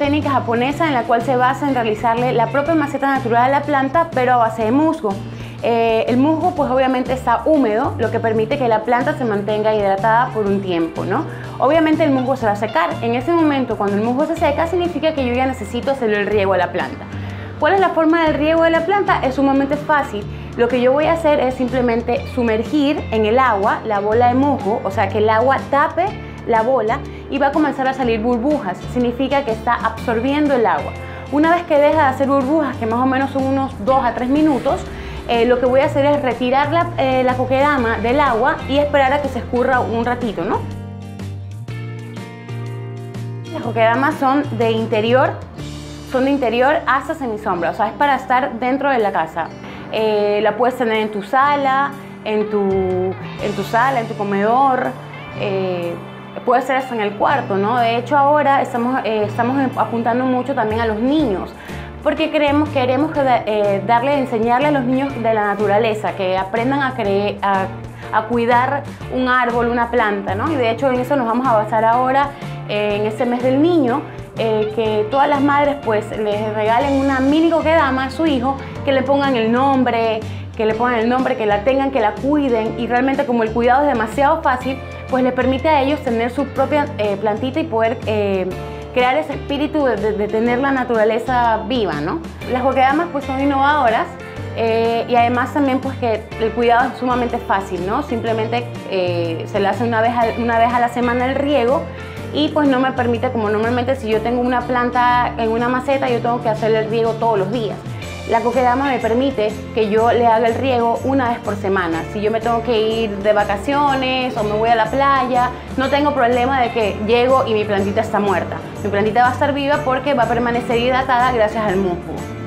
técnica japonesa en la cual se basa en realizarle la propia maceta natural a la planta, pero a base de musgo. Eh, el musgo pues obviamente está húmedo, lo que permite que la planta se mantenga hidratada por un tiempo, ¿no? Obviamente el musgo se va a secar. En ese momento, cuando el musgo se seca, significa que yo ya necesito hacerle el riego a la planta. ¿Cuál es la forma del riego de la planta? Es sumamente fácil. Lo que yo voy a hacer es simplemente sumergir en el agua la bola de musgo, o sea que el agua tape la bola y va a comenzar a salir burbujas. Significa que está absorbiendo el agua. Una vez que deja de hacer burbujas, que más o menos son unos 2 a 3 minutos, eh, lo que voy a hacer es retirar la, eh, la coquedama del agua y esperar a que se escurra un ratito, ¿no? Las coquedamas son de interior, son de interior hasta semisombra, o sea, es para estar dentro de la casa. Eh, la puedes tener en tu sala, en tu, en tu sala, en tu comedor, puede ser hasta en el cuarto, ¿no? De hecho, ahora estamos, estamos apuntando mucho también a los niños porque queremos, queremos eh, darle, enseñarle a los niños de la naturaleza, que aprendan a, a, cuidar un árbol, una planta, ¿no? Y de hecho en eso nos vamos a basar ahora eh, en este mes del niño, eh, que todas las madres pues les regalen una mini coquedama a su hijo, que le pongan el nombre, que le pongan el nombre, que la tengan, que la cuiden y realmente como el cuidado es demasiado fácil, pues le permite a ellos tener su propia plantita y poder crear ese espíritu de, tener la naturaleza viva, ¿no? Las coquedamas pues son innovadoras eh, y además también pues que el cuidado es sumamente fácil, ¿no? Simplemente eh, se le hace una vez, a, una vez a la semana el riego y pues no me permite, como normalmente si yo tengo una planta en una maceta, yo tengo que hacerle el riego todos los días. La coquedama me permite que yo le haga el riego una vez por semana. Si yo me tengo que ir de vacaciones o me voy a la playa, no tengo problema de que llego y mi plantita está muerta. Mi plantita va a estar viva porque va a permanecer hidratada gracias al musgo.